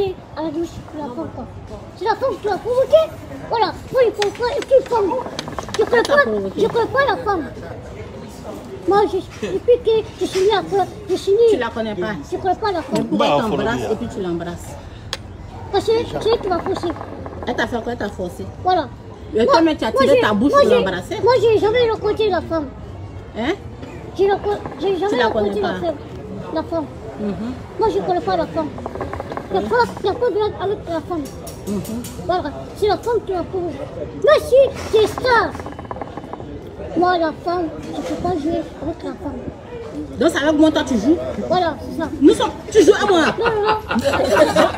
été à la douche, c'est la femme quoi. C'est la femme qui l'a provoqué. Voilà, moi il faut pas une femme. Je connais pas, je connais pas la femme? Moi, je, depuis que je suis après, je suis. Tu la connais pas. Je connais pas la femme? Pourquoi Bah, elle faut le t'embrasse dire. et puis tu l'embrasses? Parce que qui m'a poussé. Elle t'a fait quoi Elle t'a forcé Voilà. Et toi, mais tu as tiré ta bouche pour l'embrasser Moi, j'ai jamais rencontré la femme. Hein? J'ai jamais rencontré la femme. La femme. Mhm, Moi, je ne connais pas la femme. A pas de blague avec la femme. Voilà, c'est la femme qui provoqué. Moi, si c'est ça. Moi, la femme, je ne peux pas jouer avec la femme. Donc, c'est avec moi, toi, tu joues Voilà, c'est ça. Nous sommes... Tu joues à moi Non, non, ça.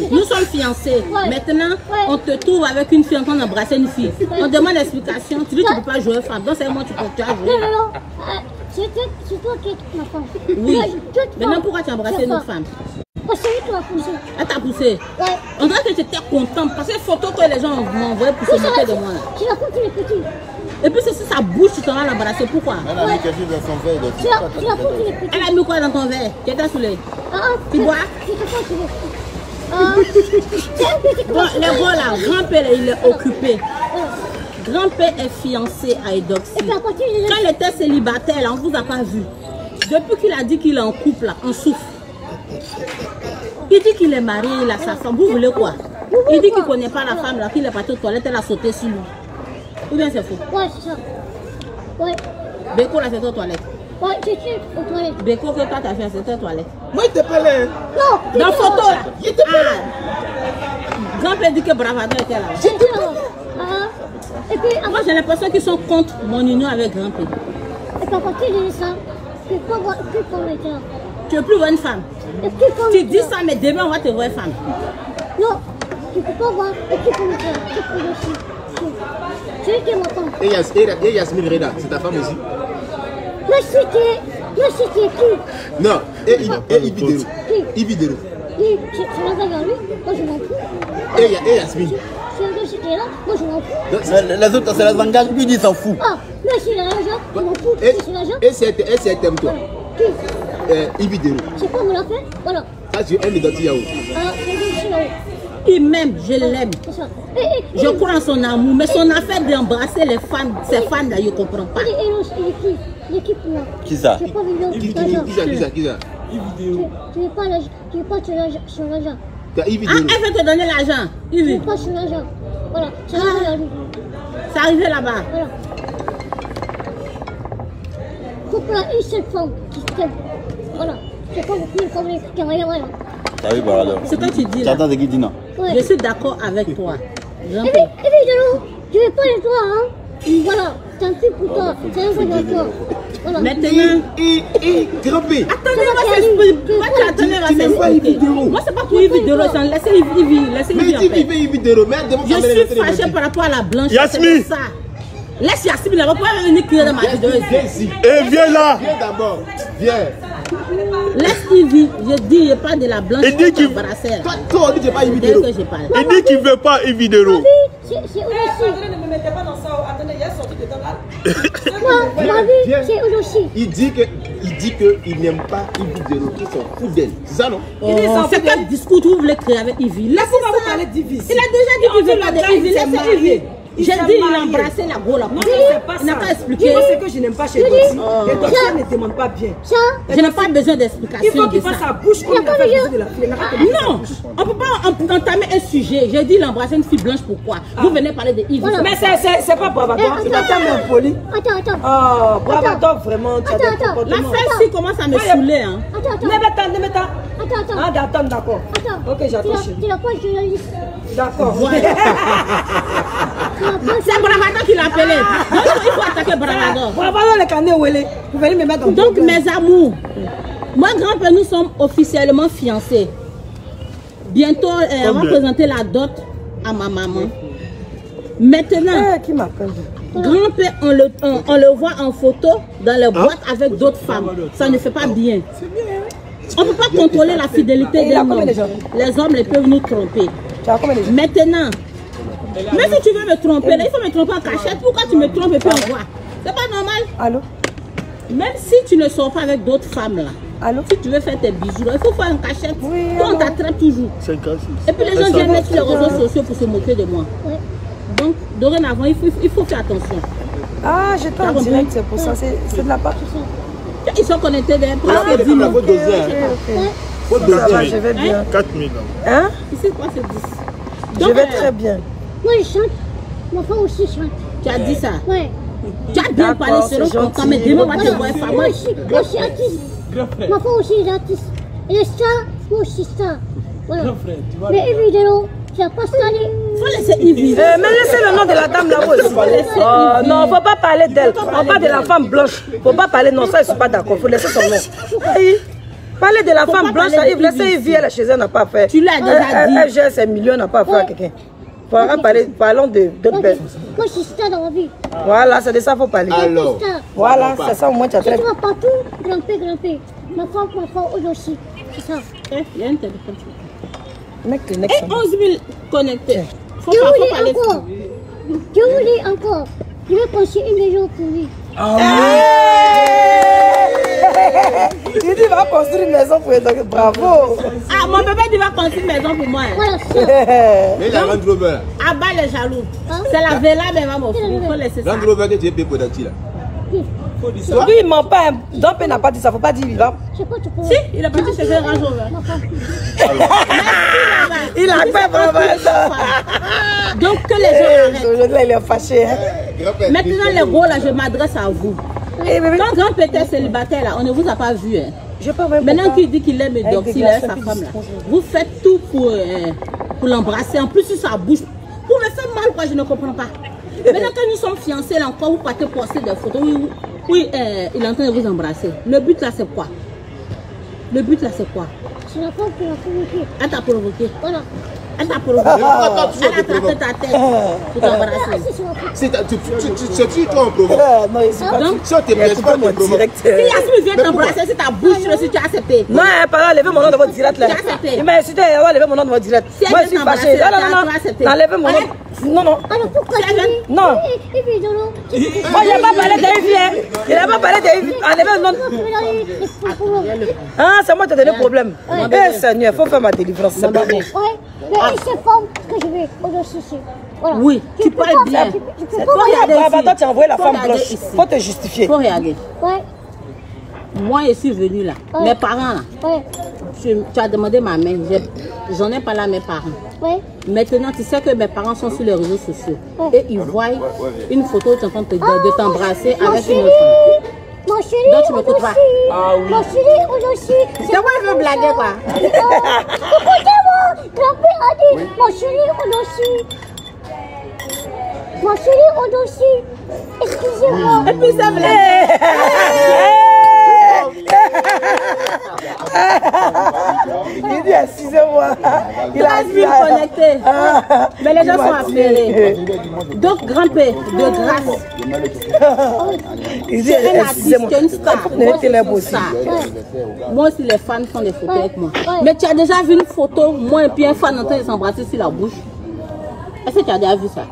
Nous sommes fiancés. Ouais. Maintenant, Ouais. on te trouve avec une fille en train d'embrasser une fille. On demande l'explication. Tu dis que tu ne peux pas jouer femme. Donc, c'est moi tu peux tu as Non, joué. non, non. C'est toi, c'est toi qui es ma femme. Oui. Toute Maintenant, pourquoi tu as embrassé c'est une autre femme Parce que c'est lui qui m'a poussé. Elle t'a poussé. Ouais. On dirait que tu étais contente parce que les photos que les gens m'ont envoyées pour se moquer de moi. là. C'est la femme qui est petite. Et puis, c'est sur sa bouche, tu t'en vas l'embrasser. Pourquoi Elle a mis quelque chose dans son verre. donc C'est la, c'est la femme qui est petite. Elle a mis quoi dans ton verre Tu étais saoulé? Ah, ah, Tu bois? C'est femme qui est petite. Ah, Bon, les gars là, grand-père, il est occupé. Grand-père est fiancé à Edoxy. Quand il était célibataire, là, on ne vous a pas vu. Depuis qu'il a dit qu'il est en couple, là, on souffre. Il dit qu'il est marié, il a sa femme. Vous voulez quoi? Il dit qu'il ne connaît pas la femme, là, qu'il est parti aux toilettes, elle a sauté sur lui. Ou bien c'est faux? Ouais, c'est ça. Ouais. Beko, là, c'était aux toilettes. Ouais, je suis aux toilettes. Beko, que toi, t'as fait, c'était aux toilettes. Moi, il te parlait. Non, Dans la photo, là. là. Ah. Grand-père dit que Bravado était là. J'étais là. Ah. Et puis, Moi, j'ai l'impression qu'ils sont contre mon union avec grand-père. Et puis à partir de ça, ne peux pas voir plus comme là. Tu ne veux plus voir une femme. Et plus comme Tu dis ça, mais demain, on va te voir femme. Non, ne peux pas voir et plus comme. C'est. C'est lui qui est ma femme. Et, Yas, et, et Yasmine Reda, c'est ta femme aussi? Là, c'était. Là, c'était qui? Non, et, et, et Ividero. Qui? Ividero. Lui, c'est c'est la vers lui? Moi, je m'en fous. Et, et Yasmine. Là. Moi, je m'en fous. Les autres, c'est la zangage, lui, il s'en fout. Ah, là, c'est l'argent. Je m'en fous. Et, C'est et c'est t'aime toi. Qui Euh, Ividero. C'est pas on l'a fait Voilà. Ça, c'est un identité Yahoo. Ah, c'est. Il m'aime, je l'aime. C'est ça. Et, et, Je crois en son amour, mais son affaire d'embrasser les femmes, ces femmes là, je ne comprends pas. Qui? Est qui ça? Je Qui qui- d'argent. qui ça, qui ça, qui ça? Tu tu veux pas. Tu veux pas ton argent- Ah, elle veut te donner l'argent. Veux Yves, pas son argent. Voilà. C'est Ah. c'est arrivé là-bas. Voilà. Faut prendre une seule femme qui t'aime. Voilà. C'est pas beaucoup de femmes qui rien, voilà. T'as vu, Barado Ce que tu dis là, dit, non Ouais. je suis d'accord avec toi. Je vais pas de toi, hein. Voilà. C'est un truc pour toi. C'est un. Maintenant, Et, et, grand-père. attendez, s'expliquer. Tu Moi, tu pas- s'expliquer. Ividero. Moi, c'est pas pour Ividero, c'est laissez Ivi, laissez Mais Ivi en tu vivais mais elle demande Je suis fâchée par rapport à la blanche. Yasmine. Laisse Yasmine là-bas, pourquoi venir crier dans ma vidéo Viens, viens ici. Et viens là Viens d'abord. Viens. Laisse Ivy, je dis, il pas de la blanche. Il dit qu'il-. Toi, toi, on dit que pas je parle. Il dit qu'il veut pas aussi. Ne me mettez pas dans ça. Attendez, il y a sorti dedans là. Moi, ma vie, Viens. c'est aussi. Il dit que il dit que il n'aime pas qu'il s'en fout d'elle. C'est ça non? Oh, c'est quel discours tu voulais créer avec Ivy? Laisse Pourquoi vous ça. d'Ivy Il a déjà dit qu'il veut pas de Ivy. Il s'est Laisse marié. Ivy. Il J'ai dit, il a embrassé la go là. Non, c'est pas Il n'a ça. pas expliqué. Moi, c'est que je n'aime pas chez Doxy. Et Doxy ne demande pas bien. Ça, Je n'ai pas besoin Il d'explication faut de qu'il fasse ça. sa bouche comme il a fait de la fille. Il pas Non, on ne peut pas en- entamer un sujet. J'ai dit il a embrassé une fille blanche, pourquoi? Vous venez parler de. Voilà. Mais c'est- c'est c'est pas Bravador. Eh, Il a attends, tellement attends. impoli. attends, attends. Oh, vraiment, Attends, des attends. comportements. L'affaire ci commence à me saouler. Hein. Attends, attends. Ne. Attends, attends. Ah, d'attends, d'accord. Attends. Ok, j'attends Tu n'as- pas journaliste. D'accord. C'est Bravado qui l'a appelé. Donc il faut attaquer Bravado. Bravador, le canet où elle est. Vous venez me mettre en Donc mes amours, moi grand-père, nous sommes officiellement fiancés. Bientôt, euh, on va présenter la dot à ma maman. Maintenant, Eh, qui m'appelle grand-père, on le, on, on le voit en photo dans les boîtes avec d'autres femmes. Ça ne fait pas bien. On ne peut pas contrôler la fidélité Et il a d'un combien homme. de gens? Les hommes les peuvent nous tromper. Maintenant, même si tu veux me tromper, là, il faut me tromper en cachette. Pourquoi tu me trompes et puis on voit? C'est pas normal. Allô? Même si tu ne sors pas avec d'autres femmes là, Allô? Si tu veux faire tes bisous, là, il faut faire une cachette. Oui, Toi, on t'attrape toujours. 56. Et puis les gens viennent mettre sur les réseaux sociaux pour se moquer de moi. Ouais. Donc, dorénavant, il faut, il faut faire attention. Ah, j'étais en direct, c'est pour ça. C'est c'est de la part. Ils sont connectés vers Ah, presque 10 il 000. faut doser. hein. Ça va, je vais bien. 4000. Hein? Ici, quoi, c'est 10. Je vais euh, très bien. Moi, je chante. Mon frère aussi chante. Tu as dit ça. Ouais. Tu as bien parlé c'est selon ton temps, mais demain, on va te voir femme. Moi aussi, moi aussi artiste. Mon frère aussi est artiste. Et le star, moi aussi star. Voilà. Mais une vidéo, tu n'as pas salé. faut laisser y vivre. Euh, mais laissez le nom de la dame là-haut aussi. Oh, non, faut pas parler d'elle. On parle de la femme blanche. Faut pas parler, non, ça je suis pas d'accord. Faut laisser son nom. Oui. Parlez de la Faut femme blanche, parler ça, de laissez Yves, elle est chez elle, n'a pas fait. Tu l'as déjà Elle- dit. Elle gère ses millions, n'a pas fait à quelqu'un. Faut pas parler, parlons de- d'autres Moi, personnes. je- moi, je suis star dans la vie. Voilà, c'est de ça qu'il faut parler. Alors. Voilà, c'est ça au moins tu as très tu vas partout, grimper, grimper. Ma femme, ma femme, aussi. C'est ça. Eh, Il y a un téléphone. Mec, le. Et 11 000 connectés. Faut Tu pas, faut voulais parler. encore. Tu voulais encore. Je vais penser une maison pour lui. Il dit va construire une maison pour donc bravo. Ah, mon bébé, il va construire une maison pour moi. mais la Land Rover, À bas les jaloux. C'est la vela, mais. Il faut laisser ça. Land Rover que tu es payé pour là. Lui, il ment pas. hein. Dompe n'a pas dit ça. Faut pas dire il va. Je sais pas, tu peux. Si, il est parti chez un Range Rover. Ma femme. Il a fait vraiment ça. Donc que les gens arrêtent. Aujourd'hui, là, il est fâché. hein. Grand-père, Maintenant, les gros, là, je m'adresse à vous. Eh, Quand grand Péter célibataire, là, on ne vous a pas vu. Hein. je peux même Maintenant pas. qu'il dit qu'il aime des s'il aime sa femme, là, vous faites tout pour, euh, pour l'embrasser. En plus, sur sa bouche. Vous me faites mal, quoi, je ne comprends pas. Maintenant que nous sommes fiancés, là encore, vous partez poster des photos. Oui, oui euh, il est en train de vous embrasser. Le but, là, c'est quoi? Le but, là, c'est quoi? C'est la femme qui m'a provoqué. Elle t'a provoqué. Voilà. Elle Elle a tapé ta tête pour Ah, t'embrasser. c'est ma femme. C'est ta- tu, tu, tu, tu, tu, toi on provoque. Non, il pas. Donc, coupé pas, mon direct. si Yasmine vient t'embrasser, c'est ta bouche, si tu as accepté. Non, hein, levez mon nom de votre direct là. J'ai accepté. Il m'a insulté, va mon nom de votre direct. Elle Moi, je suis t'embrasser, fâché. Non, non, non. Enlevez mon nom. Non, non. Tu Non. Tu tu- tu- Moi, il n'a pas parlé d'Evie. hein. Il n'a pas parlé d'Evie. Enlevez le nom. tu. Ah, c'est moi qui t'ai donné problème. Eh, Seigneur, il faut faire ma délivrance. C'est pas bon. Une seule femme que je vais au-dessus. Voilà. Oui, tu peux parles bien. Tu, tu peux pas toi, regarder. toi, tu as envoyé la Faut femme blanche. ici. Faut te justifier. Faut regarder. Ouais, Moi, je suis venue là. Ouais. Mes parents là. ouais, je- tu as demandé ma main. J'en ai parlé à mes parents. ouais. Maintenant, tu sais que mes parents sont sur les réseaux sociaux. Ouais. Et ils voient une photo où tu es en train de de t'embrasser avec une autre femme. mon chéri, Donc, tu m'écoutes pas. aujourd'hui. Ah oui. Mon chéri, aujourd'hui. C'est quoi, il veut blaguer quoi Écoutez-moi, grand-père a dit, mon chéri, aujourd'hui. Mon chéri, aujourd'hui. Excusez-moi. Et puis ça blague. Il dit, excusez-moi. Il a 13 000 connectés. Mais les gens sont affairés. Donc, grand-père, de grâce, Il dit, excusez-moi. Moi aussi, je aussi. suis une star. Moi aussi, les fans font des photos avec moi. Mais tu as déjà vu une photo, moi et puis un fan en train de s'embrasser sur la bouche? Est-ce que tu as déjà vu ça?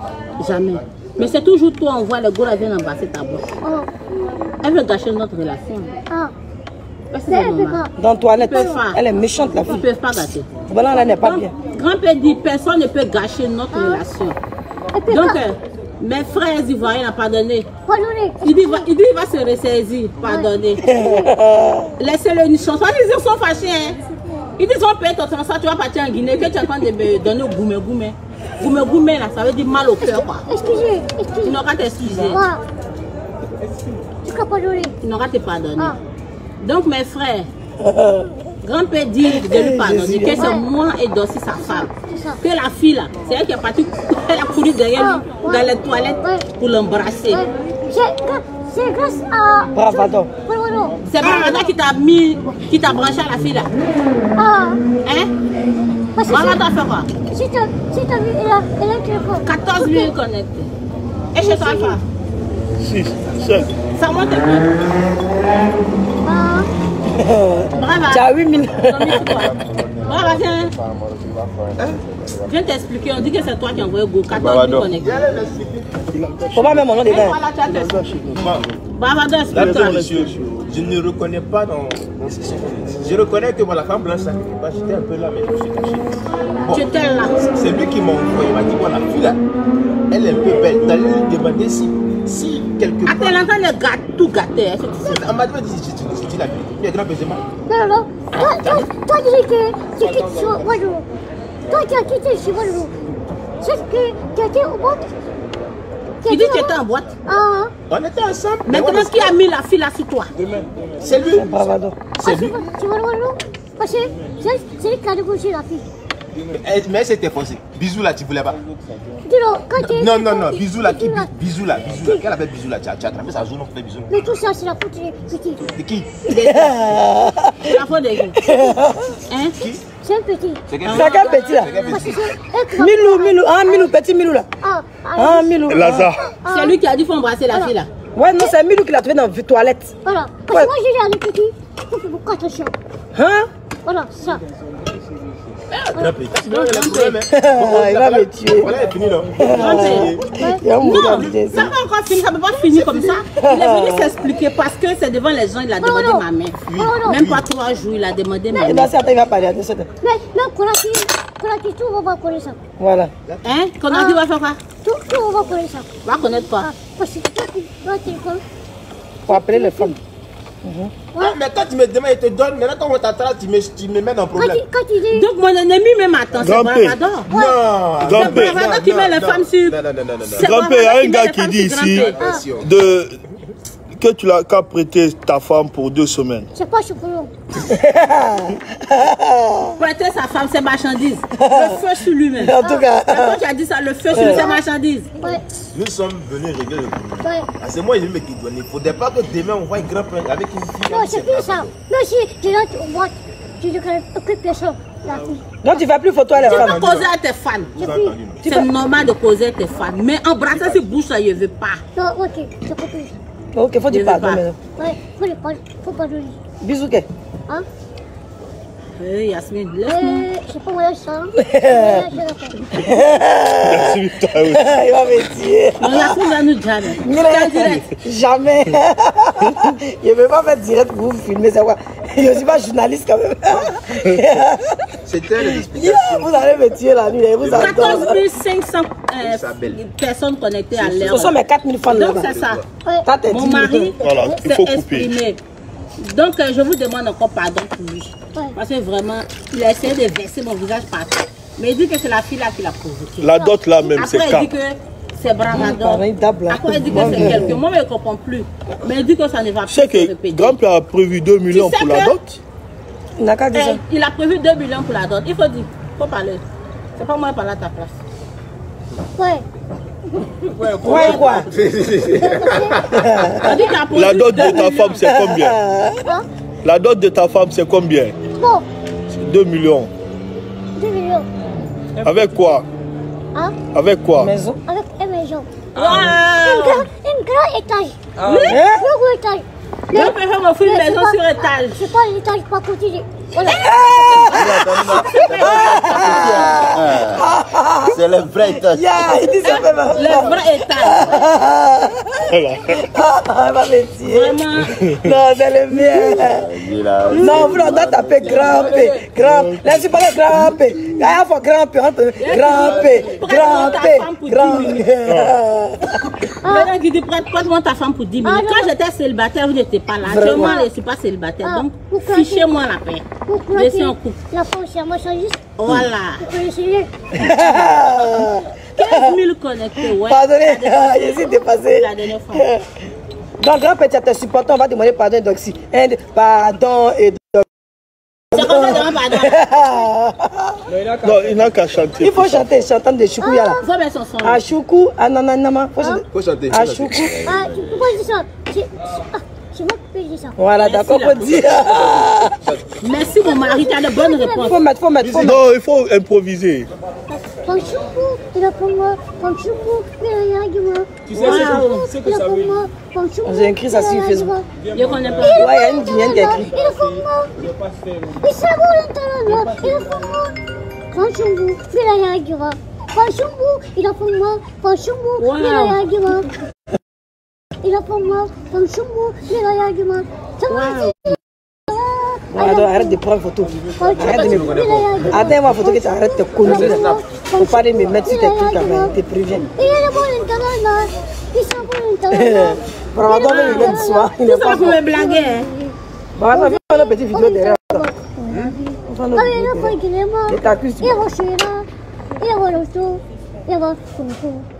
Jamais. Mais c'est toujours toi, on voit le gars vient embrasser ta bouche. Ah, Elle veut gâcher notre relation. Dans toilette, Tu elle est méchante la Ils ne fille. peuvent pas gâcher. Voilà, là, elle n'est pas bien. grand-père dit, personne ne peut gâcher notre relation. Et puis, Donc, euh, mes frères ivoiriens n'ont pas donné. pardonnez. Il dit, va- il dit, il va se ressaisir, pardonner. Laissez-le une chance. Ils sont fâchés. Hein. Ils disent, on paye ton transport, tu vas partir en Guinée, que tu es en train de me donner au goumé goumé. Goumé goumé, là, ça veut dire mal au cœur, quoi. Excusez, Il excusez. n'aura t'excuser. Tu peux pardonner. Il n'aura te pardonner. Donc, mes frères, grand-père dit de lui pardonner, que c'est moi et Dossi, sa femme. Que la fille, là, c'est elle qui est partie, elle a couru derrière lui, dans les toilettes, pour l'embrasser. C'est grâce à. Bravado. Bravado. C'est Bravada qui t'a mis, qui t'a branché à la fille, là. Ah. Hein? Parce que Bravada a fait quoi? Si t'as vu, elle a, un téléphone. 14 000 connectés. Et chez toi, quoi 6, 7. Ça monte un peu. Ah. Brava. Tu as 8000. T'as mis quoi? Brava, viens. Viens t'expliquer. On dit que c'est toi qui as envoyé Go. 14 000 Bravado. connectés. Faut pas mettre mon nom Et dedans. voilà, tu as t'expliqué. Bravado, Là, explique-toi. monsieur, je ne reconnais pas dans, Je reconnais que la femme blanche, pas. J'étais un peu là, mais je me suis caché. Bon, Tu étais là. c'est lui qui m'a envoyé. Il m'a dit, la fille là, elle est un peu belle. D'aller lui demander si, si quelque Attends, part. elle entend le gâteau, tout gâté. On m'a dit, c'est- c'est c'est- c'est. Il y a grand besoin. Non, non, non. Toi, toi, toi, tu dis que tu quittes sur. Toi, tu as quitté chez Wallo. C'est que tu as été au boîte. Il dit que tu étais en boîte. Ah, On était ensemble. Maintenant, qui a mis la fille là sur toi? C'est lui. Bravado. ah, tu vois, tu vois le Wallo Parce que c'est c'est lui qui a débouché la fille. Elle- Mais elle s'était forcée. Bisous là, tu voulais pas. Dis-le, quand tu Non, non, non. Bisous là, qui Bisous là. Bisous là. Quelle appelle bisous là Tu as tu as attrapé sa zone, on fait bisous. Mais tout ça, c'est la faute. C'est qui? C'est la faute des gens. Hein? C'est un petit. C'est quel petit là qui Milou, Milou, ah Milou, petit Milou là. Ah, Ah Milou. Lazare. C'est lui qui a dit qu'il faut embrasser la fille là. Ouais, non, c'est Milou qui l'a trouvé dans la toilette. Voilà. Parce que moi, j'ai à les petits, faut faire beaucoup attention. Hein? Voilà, c'est ça. Grand petit. Non, il a problème, il va me tuer. Voilà, il est fini là. Il mourir Non, ça va encore finir, ça ne peut pas finir comme ça. Il est venu s'expliquer parce que c'est devant les gens, il a demandé non. ma main. Non. Même pas trois jours, il a demandé ma dans ça, attends, il va parler. Attends, attends. Mais, Konaki, Konaki, tout, va connaître ça. Voilà. Hein Qu'on a dit, va faire quoi Tout, va connaître ça. Va connaître quoi parce que toi, tu vas téléphone. Pour appeler les femmes. Ah, mais quand tu me demandes, il te donne. Maintenant, quand on t'attrape, tu me, tu me mets dans le Quand problème. tu, quand tu dis, Donc mon ennemi même attend, c'est Grand-père. Bravador. Non. Grand-père. C'est Bravador qui met les femmes sur... Non, non, non, non, non. C'est Grand-père, il y a un qui met gars les qui dit ici de, que tu l'as qu'à prêter ta femme pour deux semaines. c'est pas chocolat. Prêter sa femme, c'est marchandise. Le feu sur lui-même. En tout cas. Quand tu as dit ça, le feu sur lui, c'est marchandise. Ouais, Nous sommes venus régler le problème. ouais. Ah, c'est moi, il me qui donne. Il ne faudrait pas que demain on voit un grand prince avec une fille. Non, c'est plus ça. Mais si tu rentres au boîte, tu ne connais aucune personne. La fille. Donc tu fais plus photo à les Tu femmes. peux causer à tes fans. Non? C'est normal de causer à tes fans. Mais embrasser ces bouches là, je ne veux pas. Non, ok, j'ai compris. Ok, faut Je dire pas. maintenant. Ouais, faut les pas, faut pas donner. Bisous, qu'est Hein? Euh, Yasmine. Euh, c'est pas moi ça. hein. Ouais, je l'ai Merci, toi aussi. Il va me tuer. Non, Yasmine va nous jamais. Jamais. Je ne vais pas faire direct pour vous filmer, c'est quoi? Je ne suis pas journaliste quand même. C'était les Yeah, explications. vous allez me tuer la nuit, et vous 14 adore. 500 euh, personnes connectées à l'heure. Ce sont mes 4000 fans Donc c'est ça. Ça, Mon dit. mari Voilà, il s'est faut couper. exprimé. Donc euh, je vous demande encore pardon pour lui. Parce que vraiment, il a essayé de verser mon visage partout. Mais il dit que c'est la fille là qui l'a provoqué. La dot là même, c'est Après, c'est Bravador. Là. Après, il dit que c'est quelqu'un. Moi, je ne comprends plus. Mais il dit que ça ne va Je sais plus se que répéter. grand-père a prévu 2 millions pour la dot. Il. Eh, il a prévu 2 millions pour la dot. Il faut dire, il faut parler. C'est pas moi qui parle à ta place. Ouais. Ouais, quoi? Prévu La dot de 2 ta femme, c'est combien? La dot de ta femme, c'est combien? Bon, 2 millions. 2 millions. Avec quoi? Hein? Avec quoi? Maison. Avec un maison. Un grand, un grand étage. Hein Un gros étage. Je préfère m'offrir une Mais c'est maison pas- sur étage. C'est pas l'étage pas continu. C'est le vrai étage. Yeah, il dit ça. Le vrai étage. Voilà. Ah, va. Non, c'est le mien. Non, vous doit taper. Grand P. Laissez pas le grand P. Il y a fois Grand P. Grand P. Grand P. Maintenant, qui dit prête, prête-moi ta femme pour 10 minutes. Ah, Quand j'étais célibataire, vous n'étiez pas là. Actuellement, je ne suis pas célibataire. Ah, Donc, fichez-moi la paix. En couple. La c'est un marchandise. Voilà. Vous connaissez 15 000 connectés, ouais. Pardonnez, je suis dépassé. La dernière fois. Donc, grand P, tu as tes supporters, on va demander pardon. Un, Pardon et doxy. C'est comme ça, demande pardon. Non, il n'a qu'à chanter. Il faut chanter, chantant de Choukouya là. Faut mettre son son. À Choukou, à Nananama. Faut chanter. Chanter. À chanter. Choukou. Ah, tu peux C'est c'est ça. Voilà, d'accord, faut dire. Merci, mon mari, tu as de bonnes réponses. Faut mettre, faut mettre, faut mettre. Non, il faut improviser. Panchoukou, il a pour moi. Panchoukou, il a rien de moi. Wow. Il a pour moi. Panchoukou, J'ai écrit ça il a sur Facebook. connais pas. Ouais, il y a une guignette qui a écrit. Il a pour moi. Il. Il a pour moi. A a a a a Ouais, donc arrête de prendre photo. Arrête de me... Attends, ma photo que tu arrêtes de conduire. Faut pas de me mettre sur tes trucs, te préviens. Soi. Il Tout n'est ça pour me blaguer. hein. Bah, attends, viens faire une petite vidéo derrière. On il t'accuse. Il va chez là. Il va le. Il va.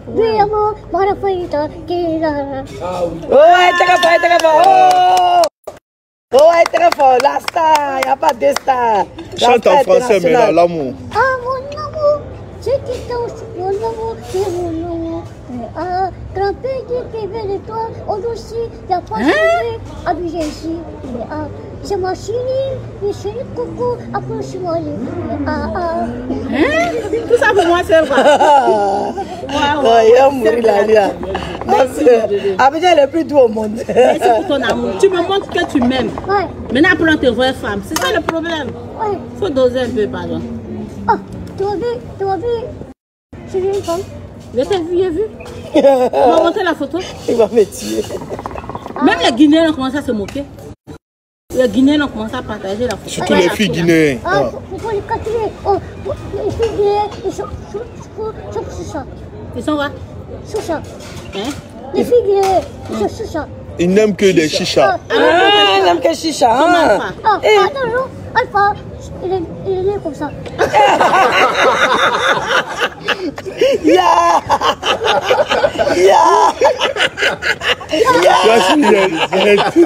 Guillemot, Marafaita, Kira. Oh, elle est très fort, elle est très fort. Oh! Oh, elle est très fort. La star, il n'y a pas de star. La Chante star en français, mais là, internationale. l'amour. Ah, mon amour, c'est qui t'en mon amour, c'est mon amour. Mais ah, grand-père dit qu'il veut de toi, aujourd'hui, il a pas hein? ici. Mais ah, c'est ma chérie, mes chéris, coucou, approche-moi. Mais ah, ah. Hein? Tout ça pour moi, c'est quoi Ah, oh, il va mourir là, là. Abidjan est le plus doux au monde. Merci pour ton amour. Tu me montres que tu m'aimes. Ouais, Maintenant, prends tes vraies femmes. C'est ça le problème. ouais. Faut doser un peu, pardon. Ah, tu as vu, tu as vu, j'ai vu une t'ai vu, j'ai vu. On m'a montré la photo. Il va me tuer. Même les Guinéens ont commencé à se moquer. Les Guinéens ont commencé à partager la photo. Surtout les filles guinéennes. Ah, faut, faut pas les calculer. Oh, les filles guinéennes, ils sont sous, ça. Ils sont quoi? Sous ça. Hein? Les filles guinéennes, ils sont sous ça. Ils n'aiment que des chichas. Ah, il aime que chicha. Comment Hein? Ah, Eh. attends, non. Alpha, il est, il est comme ça. Ya! Ya! Ça, c'est direct.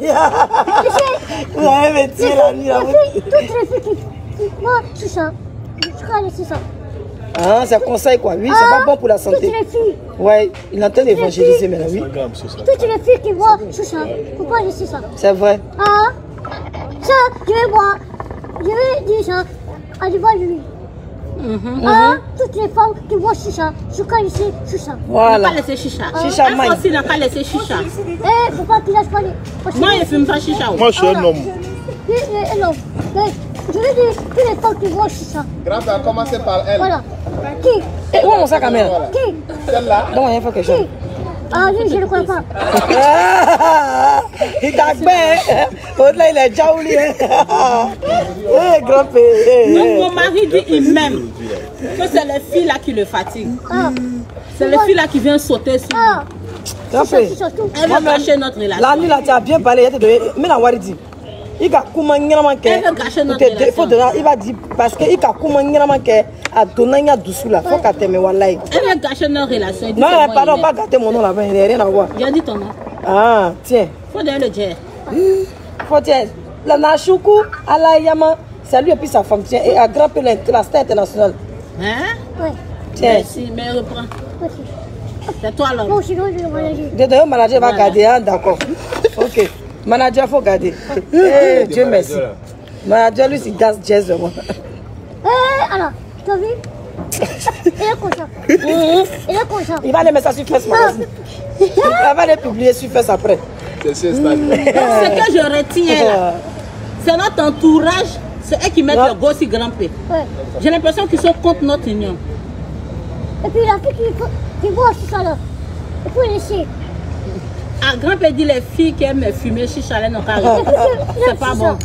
Ya! Vous allez me tuer la nuit. là. Toutes moi, sous ça. Je crois que c'est ça. Ah, c'est un conseil quoi. Oui, c'est pas bon pour la Toutes santé. les filles, Ouais, il est en train d'évangéliser maintenant, oui. toutes les filles qui voient sous ça. Faut pas laisser ça. C'est vrai. Ah, ça, je vais voir. Je vais dire ça à devant lui. Ah, toutes les femmes qui ça, je crois ici. On Voilà. pas laisser chicha. Chicha Elle man. aussi n'a pas laissé chicha. Eh, faut pas qu'il laisse parler. Moi, je fume pas chicha. Moi, je suis un homme. Non. Je veux dire, toutes les femmes qui voient sous ça. Grand-père, commencez par elle. Voilà. Qui? Eh, où est mon sac à main? Qui? Celle-là. Donc, il faut que je. Qui? Ah, lui, je ne le crois pas. Ah, il t'a hein. Au-delà, il est déjà oublié. Eh, grand-père. Donc, eh, mon mari dit il m'aime. Que c'est les filles là qui le fatiguent. C'est les filles là qui viennent sauter sur. eh. Grand-père. Elle veut gâcher notre relation. La nuit, là, tu as bien parlé. Mais la Waridi. Il a kuma ɲɛnama kɛ il faut relation. donner- il va dire parce que il ka kuma ɲɛnama kɛ a donna n ya dusu la fo ka tɛmɛ walayi Elle veut gâcher notre relation. Dit non eh, pardon pas gâter mon nom là-bas il n'y a rien à voir J'ai dit ton nom. ah tiens Faut donner le la Nashuku Alayama c'est lui et puis sa femme tiens et à grand la, star internationale Hein? Ouais, tiens Merci, mais reprends. aussi. C'est toi l'homme. Bon, sinon, je vais voyager. Désolé, le manager va Voilà. garder, hein, d'accord. Ok. Manager, faut garder. Eh, Dieu merci. Manager, lui, il danse jazz vraiment. Eh, alors, tu as vu? Il est ça. Il est ça. Il va les mettre ça sur Face Magazine. Il va les publier sur Face après. C'est ce que je retiens là, c'est notre entourage. C'est eux qui mettent Ouais. le gosse sur grand P. Ouais. J'ai l'impression qu'ils sont contre notre union. Et puis, la fille qui, qui voit tout ça là, il faut laisser. Ah, grand P dit les filles qui aiment fumer chicha, puis, arrêter. c'est- pas bon.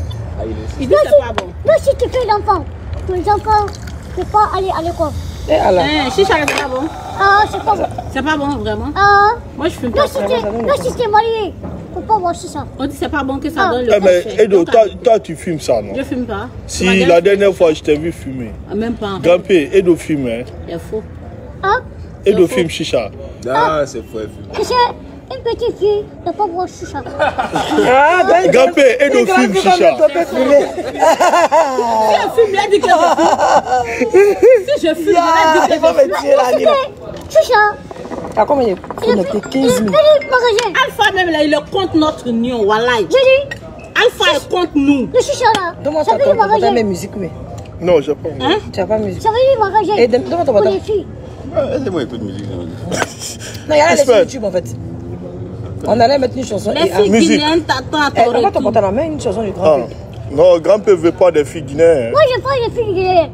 Il dit Là, c'est pas bon. si, là, si tu fais l'enfant, ton enfant ne peut pas aller à l'école. Et alors Hein, chicha, c'est pas bon. Ah, c'est pas bon. C'est pas bon vraiment. Ah, Moi, je fume là, pas si là, si t'es marié, pas voir ça. On dit c'est pas bon que ça Ah. donne le Eh, mais. Edo, toi, toi, tu fumes ça, non? Je fume pas. Si la dernière fois, je t'ai vu fumer. ah, Même pas. Grand-père, Edo fume, hein. C'est faux. Ah, Edo fume chicha. Non, c'est faux. elle fume. une petite fille pas voir ça. Ah, ben, il fume grandit comme chicha. Si je fume, elle dit que je fume. Si je fume, dit Il que je fume. me Ah, combien il est Il est connecté 15 il est 000. venu magasin. Alpha même là, il est contre notre union. J'ai dit, Alpha est contre nous. le chicha là, Donne-moi ça ton mes musiques, oui. Non, j'ai pas. Hein? Tu n'as pas de musique. Ça veut dire magasin. Et donne- donne-moi ton Pour bâton. les filles. Ah, Laissez-moi écouter de musique. non. Non, il y a. YouTube en fait. On allait mettre une chanson. Les filles musique. guinéennes t'attendent Eh, ton une chanson du Ah. grand pays. Non, grand-père veut pas des filles guinéennes. Moi, filles guinéennes.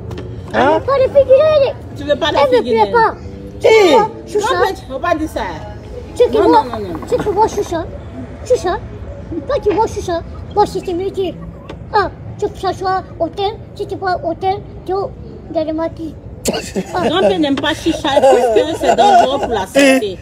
Je Hein? veux pas les filles guinéennes. Tu veux pas Elle ne filles plaît guinéennes pas. Eh, Choucha, tu faut pas dire ça. ceux qui Non, voient, non, non, non. ceux qui voient Choucha, Choucha, quand tu vois Choucha, moi c'est tes métiers. Ah, tu s'assois au hôtel. Si tu vas au hôtel, tu as des maquis. Ah, Grand-père n'aime pas chicha parce que c'est dangereux pour la santé.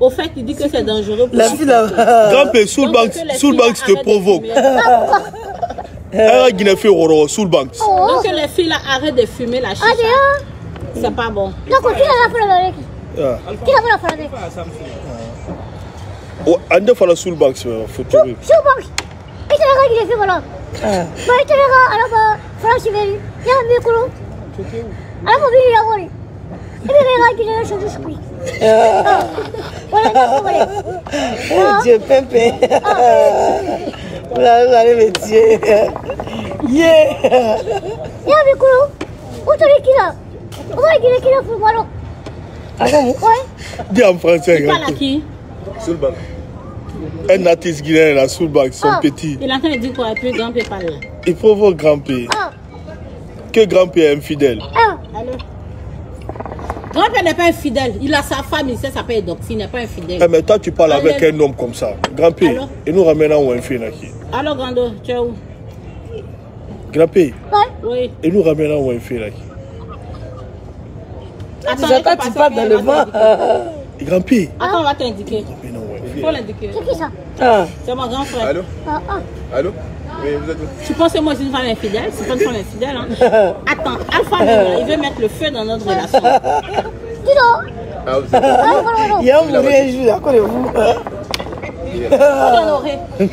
Au fait, il dit que c'est dangereux pour La santé. là. Grand-père, Soulbanks, Donc, que les Soulbanks filles te arrêtent de provoque. fumer. Un Guinée fait Roro, Soulbanks. oh, Donc que les filles là arrêtent de fumer la ah, chicha. C'est pas bon. Donc, tu as la fleur avec. Tu as la fleur avec. Oh, Ande fala Soulbanks, euh, faut trouver. Subang. Itu lah lagi dia malam. Baik tu lah alam Fransi beri. Ya mikro. Alam beri lah kau ni. Ini dia lagi dia sudah sekali. Boleh tak boleh? Dieu, Pépé. Vous allez vous allez me tuer. Yeah. Ya mikro. Untuk kira. Kau lagi dia kira pun malu. Ah, comment Ouais. Dis en français, Parle à qui Un artiste guinéen, la Soulbanks, son Ah. petit. Il est en train de dire quoi puis grand-père parle là. Il provoque grand-père. Ah. Que grand-père est infidèle. Ah. Allô? Grand-père n'est pas infidèle. Il a sa femme, il sait ça s'appelle Doxy, il n'est pas infidèle. Eh, mais toi, tu parles avec un homme comme ça. Grand-père, et nous ramenons un film là. Alors, Grando, tu es où? Grand-père. Oui. et nous ramenons un film là. Laisse tu parles dans on le va vent. t'indiquer. Grand-père. Attends, on va t'indiquer. Il faut l'indiquer. C'est qui ça? Ah. C'est mon grand frère. Allô? Ah ah. Allô? Oui, vous êtes où? Tu penses que moi je suis une femme infidèle? C'est pas une femme infidèle. Hein? Attends, Alpha il veut mettre le feu dans notre relation. Tu dois. Ah, vous êtes Ah. Il y a un mourir un jour, à côté de vous. Il.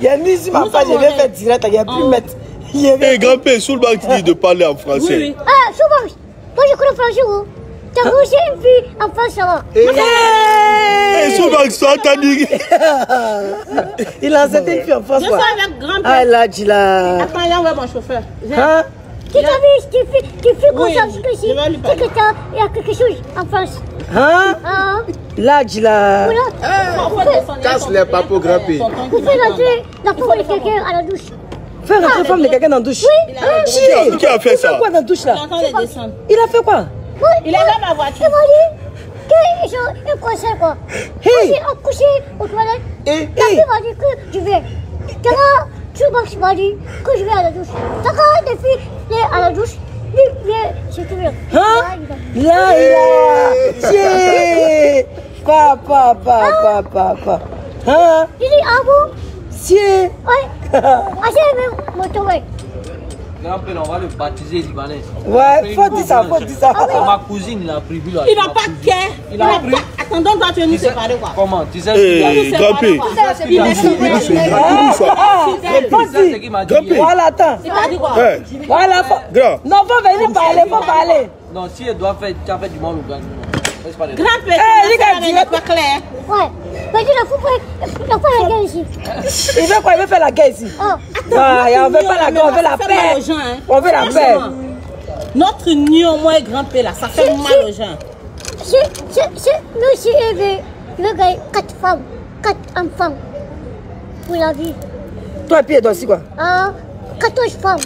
Il y a ni si ma page, je vais faire direct, il n'y a plus mettre. Il y avait- Eh, grand-père, Soulbanks dit de parler en français. Oui, oui. Ah, Subang. Moi je connais français ou? T'as aussi une fille en France ça va. Eh, Soulbanks, toi, t'as dit. Il a une fille en France, Je quoi. suis avec grand-père. Ah là, tu l'as. Attends, il envoie mon chauffeur. Hein Tu t'as vu, tu fais, tu fais comme Oui, ça je vais lui C'est que t'as, il y a quelque chose en France. Hein Ah, Là, tu l'as. voilà. Casse les papos grand-père. Vous faites rentrer la peau de quelqu'un à la douche. Faire rentrer femme de quelqu'un dans la douche. Oui. Il a le Qui a, qui a fait Il fait ça quoi dans la douche Il là a fait quoi. Il est dans ma voiture. Quoi. Hey aux toilettes. La eh. fille m'a dit que je vais. M'a dit que je vais à la douche. Filles à la douche. Lui, viens, c'est tout bien. Hein Là, il a. Tiens Papa, papa, papa. Hein Il dit, ah bon Tiens Ouais. Ah. Grand-père, on va le baptiser libanais. Ouais, faut dire ça, faut dire ça. Ma cousine, il a prévu là. Il n'a pas de cœur. Il Il a pris. donc toi tu veux nous séparer quoi? Comment Tu sais ce Eh, qu'il a dit? Il est ce qu'il m'a dit Grand-père. hier. Voilà, attends. Il t'a dit quoi Eh, Voilà, grand. Non, faut venir parler, faut parler. Non, si elle doit faire, tu as fait du mal au gars. les Grand-père, Eh, les gars, il pas clair. Ouais. Il veut quoi? Il veut faire la guerre ici. Ah. Ah, on veut pas la guerre, on veut la paix. gens, hein. On veut la paix. Notre union, moi et grand-père, là, ça fait mal aux gens. C'est, c'est, c'est, nous, si élevé, le gars, quatre femmes, quatre enfants. Pour la vie. Toi, puis, toi aussi, quoi? Ah, 14 femmes.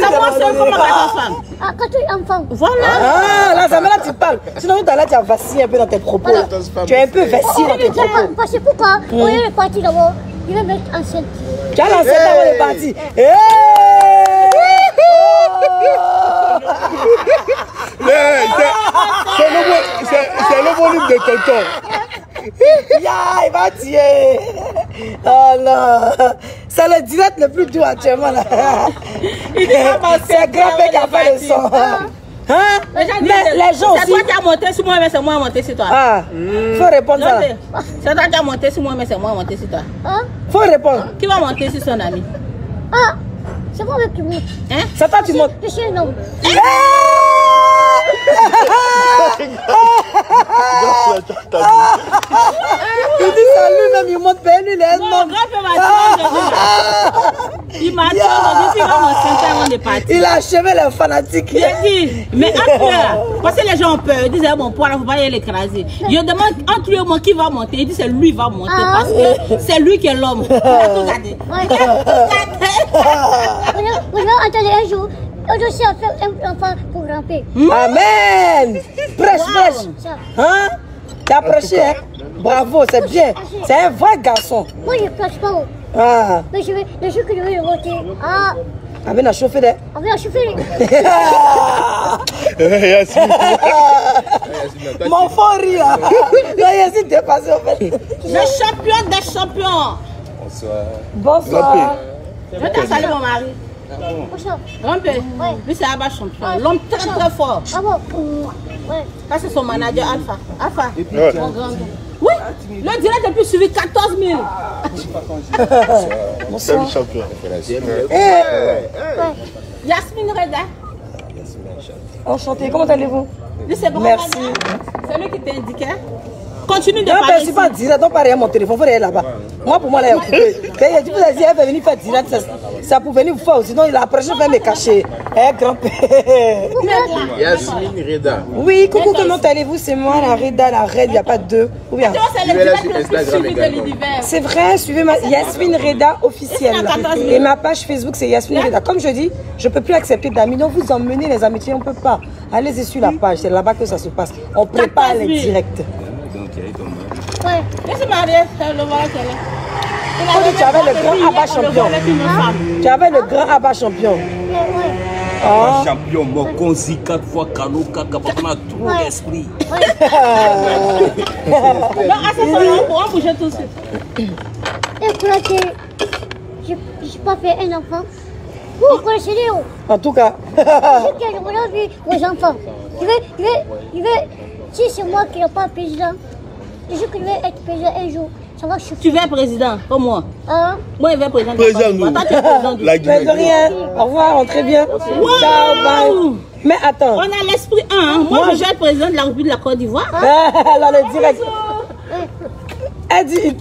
Ça moi, c'est comment 14 femmes Ah, 14 enfants. Voilà. Ah, là, ça là, tu parles. Sinon, tu as vacillé un peu dans tes propos. Tu es un peu vacillé dans tes propos. Parce que pourquoi On est parti d'abord, il va mettre enceinte. Tu as avant c'est- c'est l'homonyme de tonton. Ya, il va tuer. Oh non. C'est le direct le plus doux actuellement là. C'est grand-père qui a fait le son. Hein? Mais j'ai dit, Mais c'est- les gens C'est toi qui as monté sur moi, mais c'est moi qui ai monté sur toi. Ah, faut répondre C'est toi qui as monté sur moi, mais c'est moi qui ai monté sur toi. Hein? Faut répondre. Qui va monter sur son ami? Ah, c'est moi qui monte. Hein? C'est toi, tu montes. Je suis un homme. Il lui-même, il monte, mais lui, il est Mon dit aujourd'hui. Il m'a dit avant de partir. Il a achevé les fanatiques. J'ai dit, mais là, parce que les gens ont peur, ils disent, ah, bon, poids là, faut pas y aller l'écraser. Je demande entre eux, moi, qui va monter Il dit, c'est lui qui va monter Ah. parce que c'est lui qui est l'homme. Il a tout gardé. Il attendez un jour, on aussi faire un enfant pour grimper. Amen. Prêche, prêche. Hein? T'as approché, hein? Bravo, c'est bien. C'est un vrai garçon. Moi, je ne cache pas. Ah, Mais je vais, le jour que je vais le voter, ah, avec la chauffée de. on va chauffer. Yasmine. Mon fort rire. Non, Yacine, t'es passé au fait. Le champion des champions. Bonsoir. Je t'ai salué mon mari. Bonsoir. Grand-père, lui c'est Abba champion. L'homme très très fort. Ah bon? Ouais. Ça c'est son manager Alpha. Alpha, mon grand. Oui, le direct depuis suivi 14 000. Salut champion. Yasmine Reda. Enchanté, comment allez-vous? Merci. C'est lui qui t'a indiqué. Continue de Non, mais parler. je suis pas direct, donc pareil mon téléphone, il faut aller là-bas. Moi, pour moi, là, il est coupé. Quand il a dit, vous avez dit, elle va venir faire direct, ça, ça pour venir vous faire, sinon, il a approché, je vais me cacher. Eh, grand-père. Yasmine Reda. Oui, coucou, comment allez-vous C'est moi, la Reda, la Red, il n'y a pas de deux. Ou bien? C'est le Suivez-la direct sur le plus Instagram suivi de également. l'univers. C'est vrai, suivez ma Yasmine Reda officielle. Est-ce qu'il y a 14 000? Et ma page Facebook, c'est Yasmine Reda. Comme je dis, je ne peux plus accepter d'amis. Donc, vous emmenez les amitiés, on ne peut pas. Allez-y sur la page, c'est là-bas que ça se passe. On prépare 14 000. les directs. Ouais. Je suis mariée, c'est le voilà qu'elle est. Il Faut dire, tu avais le grand le champion. Tu avais le grand Abba champion. Ouais, ouais. Ah. champion mokonzi quatre fois kalo kaka trop Ouais. d'esprit Donc, à ce moment, on pourra bouger tout de suite. Et pour la je n'ai pas fait un enfant. Vous connaissez Léo En tout cas, Je que aux enfants. Je vais, je si c'est moi qui n'ai pas président, je vais être président un jour. Ça va Tu veux être président, comme moi. Hein? Moi, je vais être président. de la Président, nous. Tu es président du La mais de rien. Au revoir, rentrez bien. Ciao, bye. Mais attends. On a l'esprit 1. Hein. Moi, Moi, je vais être président de la République de la Côte d'Ivoire. Dans le direct. Elle dit,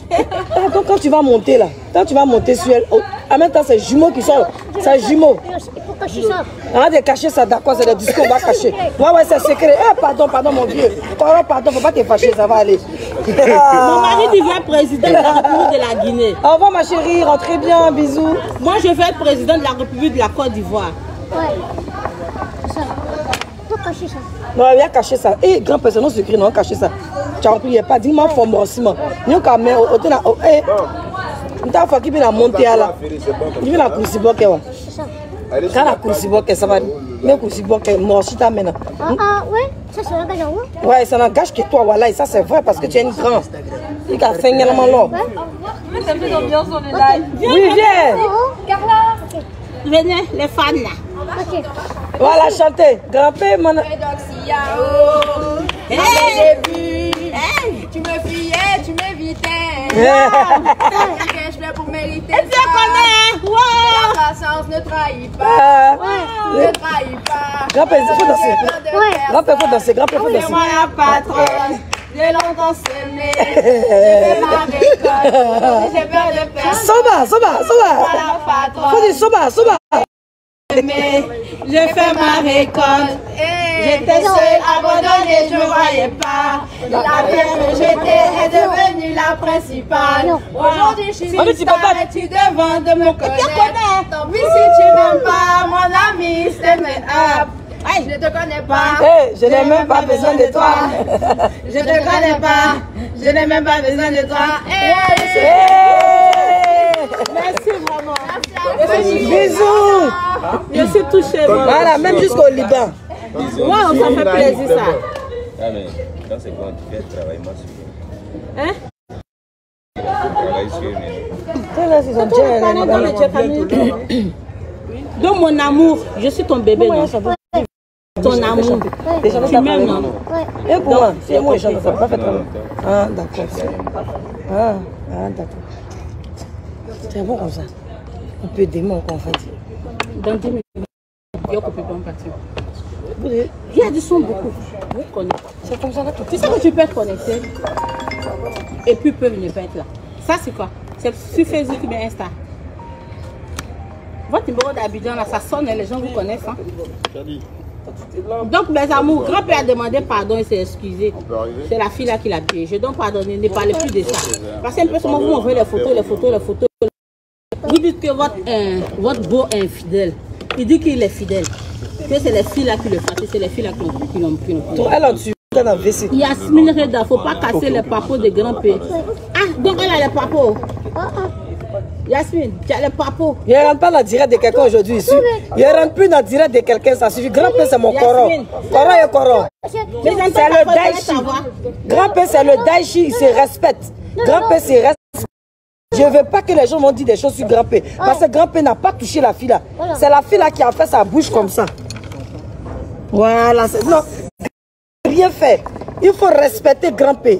quand, quand tu vas monter là, quand tu vas monter sur elle, oh, en même temps, c'est jumeaux qui sont, c'est jumeaux. Il faut cacher ça. Arrête de cacher ça, d'accord, c'est des discours qu'on va cacher. Ouais, ouais, c'est secret. Eh, pardon, pardon, mon vieux. Pardon, pardon, faut pas te fâcher, ça va aller. Mon mari devient président de la République de la Guinée. Au revoir, ma chérie, rentrez bien, bisous. Moi, je vais être président de la République de la Côte d'Ivoire. Ouais. Ça. Il faut cacher ça. Non, il a caché ça. Eh, grand personne, non secret, non, caché ça. Tu as compris, il n'y a pas, dis-moi, formosement. Nous, quand même, au temps, eh, Kousiboke, ouais. C'est ça. Quand la Kousiboke, ça va. Mais Kousiboke, moi aussi, t'as maintenant. Ah, ah, ouais. Ça, c'est la gage en haut. Ouais, ça n'engage que toi, voilà, et ça c'est vrai parce que tu es une grande. Il a fait également là. Oui, viens. Ok. Venez, les fans là. Ok. Voilà, chantez. Grand-père, mon. Hey! Tu me fuyais, tu m'évitais. Je fais pour mériter Tu connais? La Wow! patience ne trahit pas. Ah, Ne trahit pas. Grand-père, il faut danser. Ouais. Grand-père, faut danser. Grand-père, faut C'est danser. moi la patronne. J'ai longtemps semé. J'ai fait ma récolte. J'ai peur de perdre. Soba, soba, soba. La patronne. Faut soba, soba. Mais j'ai fait ma récolte. J'étais seule, abandonnée, je ne voyais pas. La pierre que j'étais est devenue la principale. Aujourd'hui, je suis une star et tu devant de me connaître. Tant pis si tu m'aimes pas, mon ami, stand up. Je ne te connais pas. Eh, je n'ai même pas besoin de toi. Je ne te connais pas. Je n'ai même pas besoin de toi. Eh, Eh, Merci vraiment. Bisous. Je suis touchée. Voilà, même jusqu'au Liban. Wow, ça fait plaisir ça. Ah, mais quand c'est bon, tu fais travailler moi Hein? c'est famille. Donc mon amour, je suis ton bébé, non? Ton amour. Tu m'aimes, non? Et pour moi, c'est moi, je ne sais pas faire. Ah, d'accord. Ah, ah d'accord. C'est bon comme ça. On peut démon, en fait. Dans 10 minutes, je couper ton parti. Vous voulez- Il y a du son beaucoup. Vous connaissez. C'est comme ça, là, tout Tu sais que tu peux être connecté et puis peuvent ne pas être là. Ça, c'est quoi? C'est sur Facebook ou bien Insta? Votre numéro d'Abidjan, là, ça sonne et les gens vous connaissent. Hein? Donc, mes amours, grand-père a demandé pardon et s'est excusé. C'est la fille là qui l'a piégé. Donc, pardonnez, ne parlez plus de ça. Parce qu'un peu seulement vous m'envoyez les photos, les photos, les photos. Vous dites que votre, euh, votre beau est infidèle. Il dit qu'il est fidèle. Que c'est les filles là qui le font, c'est les filles là qui l'ont tue. dans WC. Yasmine Reda, faut pas casser les papeaux de grand-père. Ah, donc elle a les papeaux. Yasmine, tu as les. Je ne rentre pas dans le direct de quelqu'un aujourd'hui ici. Ne rentre plus dans le direct de quelqu'un, ça suffit. Grand-père, c'est mon coron. Coron et coron. C'est le daichi. ça va. Grand-père, c'est le daichi, il se respecte. Grand-père se respecte. Je ne veux pas que les gens m'ont dit des choses sur grand-père. Parce que grand-père n'a pas touché la fille là. C'est la fille là qui a fait sa bouche comme ça. Voilà. Non, rien fait. Il faut respecter grand-père.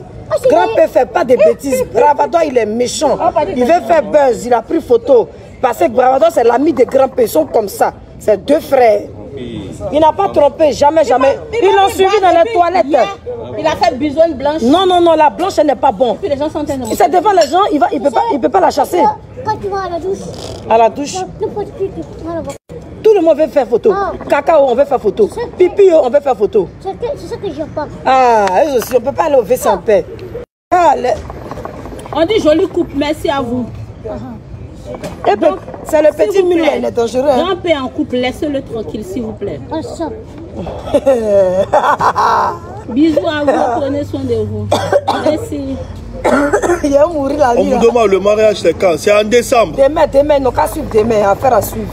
Grand-père ne fait pas de bêtises. Bravador, il est méchant. Il veut faire buzz. Il a pris photo. Parce que Bravador, c'est l'ami de grand-père. Ils sont comme ça. C'est deux frères. Il n'a pas trompé, jamais, jamais. Ils l'ont suivi dans les toilettes. Il a fait besoin blanche. Non, non, non, la blanche, elle n'est pas bon. Puis les gens sont C'est devant les gens, il ne il peut, pas- il peut pas la chasser. Quand tu vas à la douche, À la douche, tout le monde veut faire photo. Cacao, on veut faire photo. Pipi, on veut faire photo. C'est ça que j'aime pas. Ah, eux aussi, on ne peut pas aller au WC en paix. Ah, le- On dit jolie coupe, merci à vous. Eh ben, c'est le petit plaît. il est dangereux. hein. Grand-père en couple, laissez-le tranquille, s'il vous plaît. Bisous à vous, prenez soin de vous. Merci. il va mourir la On vous là. demande le mariage c'est quand? C'est en décembre. Demain, demain, non, qu'à suivre demain, affaire à suivre.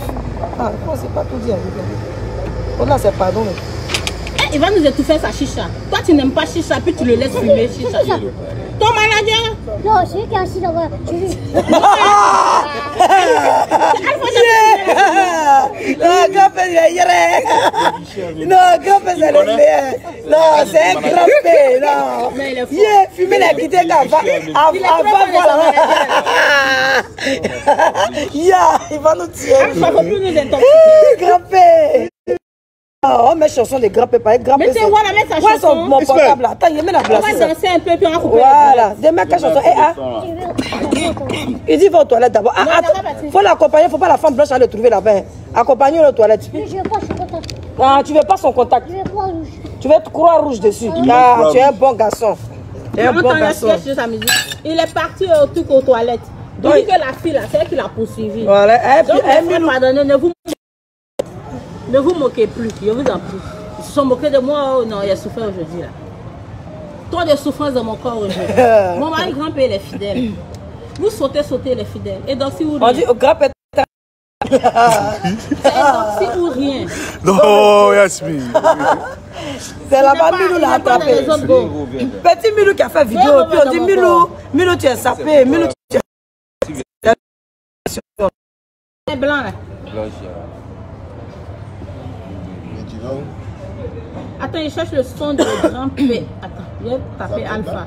Ah, moi, c'est pas tout dit. Oh là, c'est pardon. Eh, il va nous étouffer sa chicha. Toi, tu n'aimes pas chicha, puis tu le laisses fumer chicha. Manager Non, c'est lui qui est assis là-bas. Non, grand-père, il est yéré. Non, grand-père, c'est le meilleur. Non, c'est un grand-père. Non. Mais il est fort. Yeah, fumer la guitare avant, avant, avant, voilà. Yeah, il va nous tuer. Ça Oh, on met chanson de grand-père, pas grand-père. Mais c'est voilà, mets sa Ouais, son, chanson. mon portable là. Attends, il met la On place. va danser un peu, puis on va couper Voilà, demain, quelle chanson? Eh, ah. Il dit, va aux toilettes d'abord. Ah, attends, faut l'accompagner, faut pas la femme blanche aller le trouver là-bas. hein. Accompagnez-le aux toilettes. Mais je veux pas ce contact. Ah, tu veux pas son contact Je veux pas rouge. Tu veux être croix rouge dessus Ah, tu es un bon garçon. Tu es un On bon garçon. Il est parti au truc aux toilettes. Il Oui. dit que la fille, là, c'est elle qui l'a poursuivi. Voilà, eh, Donc, eh, pardonnez, ne vous, ne vous moquez plus, je vous en prie. Ils se sont moqués de moi, oh non, il a souffert aujourd'hui là. Trop de souffrance dans mon corps aujourd'hui. mon mari grand-père, il est fidèle. Vous sautez, sautez, il est fidèle. Et donc, si vous On dit au grand-père. Et donc, si ou rien. Non, Yasmine. C'est là-bas, Milou il l'a attrapé. les. Petit Milou qui a fait vidéo. Puis on dit Milou. Milou, tu es sapé. Milou, tu es. C'est blanc là. Attends, il cherche le son de grand-père. Attends, je vais taper alpha.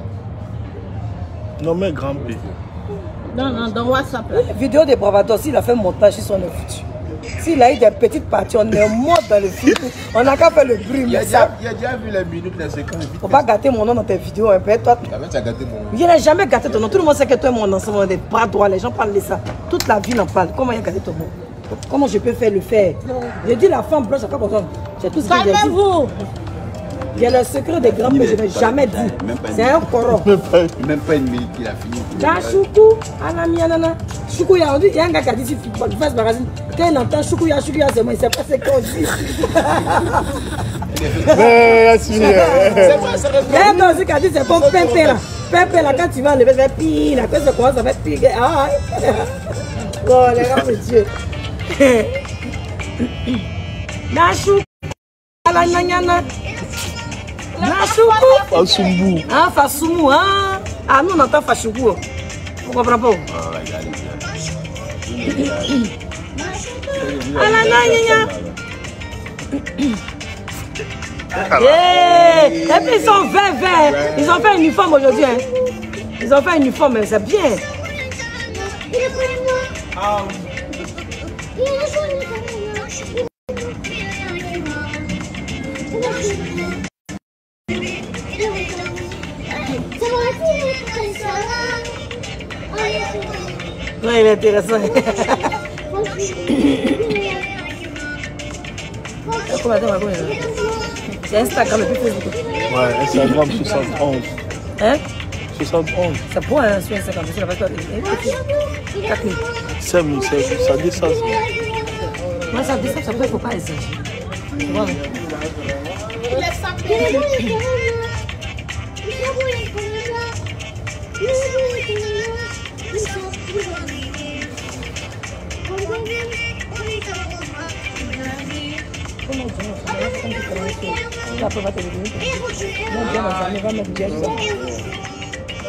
Non, mais grand-père. Non, non, dans WhatsApp là. Vidéo de Bravados, s'il a fait montage, ils sont foutus. S'il a eu des petites parties, on est mort dans le film. On n'a qu'à faire le bruit, Il a mais ça. déjà, il a déjà vu les minutes, les séquences. Vite Faut pas gâter mon nom dans tes vidéos un peu. Toi, Quand même, tu as gâté mon nom. je n'ai jamais gâté ton nom. Tout le monde sait que toi et mon ensemble des bras droits. Les gens parlent de ça. Toute la ville en parle. Comment il a gâté ton nom? Comment je peux faire le faire J'ai dit la femme blanche, à quoi qu'on C'est tout ce que j'ai dit. Calmez-vous. J'ai le secret des grands mais je n'ai jamais dit. C'est un coron. Même pas une minute qu'il a fini. Choukou, Anamianana. Choukou, il y a on dit, il y a un gars qui a dit, si tu fais ce magazine, quand il entend Choukou, ya, Choukou, ya, c'est moi, il ne sait pas ce qu'on dit. Mais Yasmine. euh, Il y a un gars aussi qui a dit, c'est comme Pépé là. Pépé là, quand tu vas enlever, ça fait pire. Quand ça commence, ça fait pire. Ah, oh, les gars, c'est Dieu. nasukala nyanyana nasuku fasumbu ah fasumu oh. oh. ah ah non nata fasuku vous comprenez pas ala nanyanya Yeah. Eh, et puis ils sont verts, verts. Ils ont fait une uniforme aujourd'hui. Hein. Ils ont fait une uniforme, c'est bien. Ah, oui. Pas moi. Il est pas Ouais, il est intéressant. Comment ça va, comment ça va C'est Instagram et puis Facebook. Ouais, Instagram 71. Hein 71. C'est bon, hein, sur Instagram. C'est la page 4 000. 5000, ça ça descend. Moi, ça descend, ça peut, il ne faut pas exagérer. Tu vois, hein. Après, on va te le donner. Non, bien, on va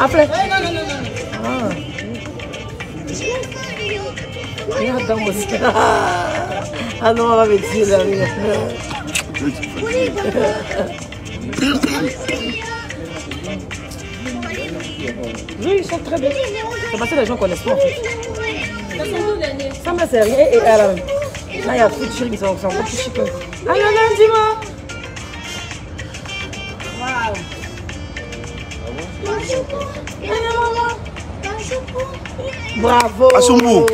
Après. Non, non, non. Ah. Regarde. Ah non, on va là. regarde. Oui, ils sont très bien. C'est parce que les gens connaissent pas. Ça me c'est rien. Et, et, alors, là, il y a chéris qui sont encore plus chic. Ah non, non, dis-moi. Bravo. Asumbu.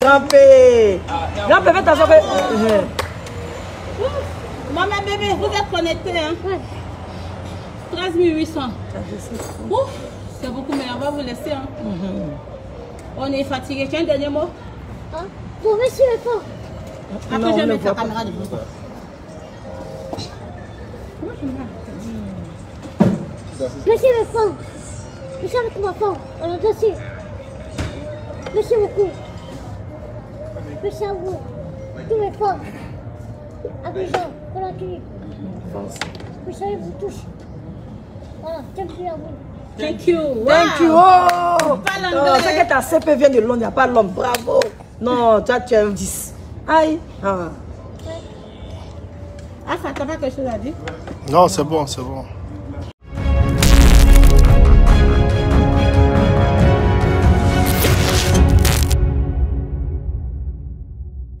Grand-père. Grand-père, fais attention. Maman bébé, vous êtes connecté, hein? 13 800. Ouf, c'est beaucoup, mais on va vous laisser. Hein? On est fatigué. Un dernier mot Hein? Bon, monsieur. Après, Non, je vais mettre la caméra devant. Monsieur le fond. Monsieur avec ma fond. On a dossier. Monsieur beaucoup. Monsieur à vous. Tous les fonds. Abidjan, Conakry. Monsieur vous tous. Voilà, thank you à vous. Thank you. Thank you. Oh, oh c'est que ta CP vient de Londres, il n'y a pas l'homme. Bravo. Non, toi, tu es un 10. Aïe. Ah. Ah, ça t'a pas quelque chose à dire? Non, c'est bon, c'est bon.